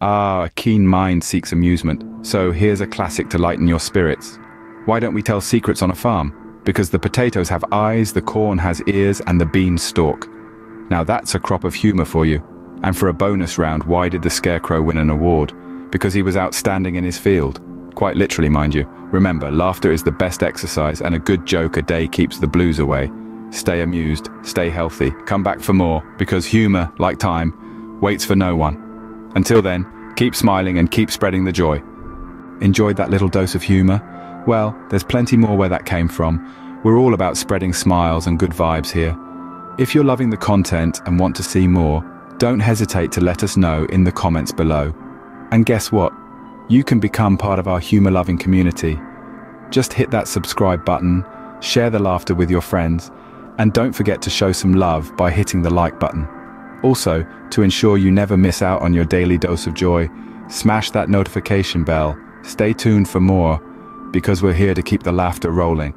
Ah, a keen mind seeks amusement, so here's a classic to lighten your spirits. Why don't we tell secrets on a farm? Because the potatoes have eyes, the corn has ears, and the beans stalk. Now that's a crop of humor for you. And for a bonus round, why did the Scarecrow win an award? Because he was outstanding in his field. Quite literally, mind you. Remember, laughter is the best exercise and a good joke a day keeps the blues away. Stay amused, stay healthy, come back for more, because humor, like time, waits for no one. Until then, keep smiling and keep spreading the joy. Enjoyed that little dose of humor? Well, there's plenty more where that came from. We're all about spreading smiles and good vibes here. If you're loving the content and want to see more, don't hesitate to let us know in the comments below. And guess what? You can become part of our humor-loving community. Just hit that subscribe button, share the laughter with your friends, and don't forget to show some love by hitting the like button. Also, to ensure you never miss out on your daily dose of joy, smash that notification bell, stay tuned for more, because we're here to keep the laughter rolling.